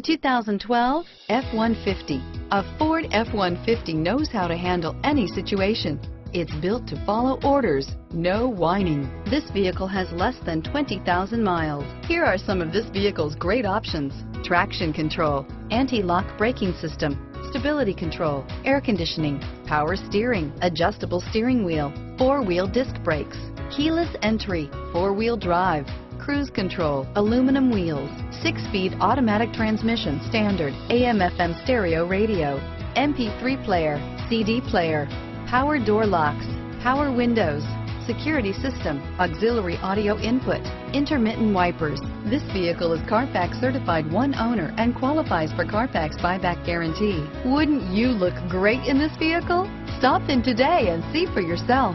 2012 F-150. A Ford F-150 knows how to handle any situation. It's built to follow orders, no whining. This vehicle has less than 20,000 miles. Here are some of this vehicle's great options. Traction control, anti-lock braking system, stability control, air conditioning, power steering, adjustable steering wheel, four-wheel disc brakes, keyless entry, four-wheel drive, cruise control, aluminum wheels, six-speed automatic transmission standard, AM FM stereo radio, MP3 player, CD player, power door locks, power windows, security system, auxiliary audio input, intermittent wipers. This vehicle is Carfax certified one owner and qualifies for Carfax buyback guarantee. Wouldn't you look great in this vehicle? Stop in today and see for yourself.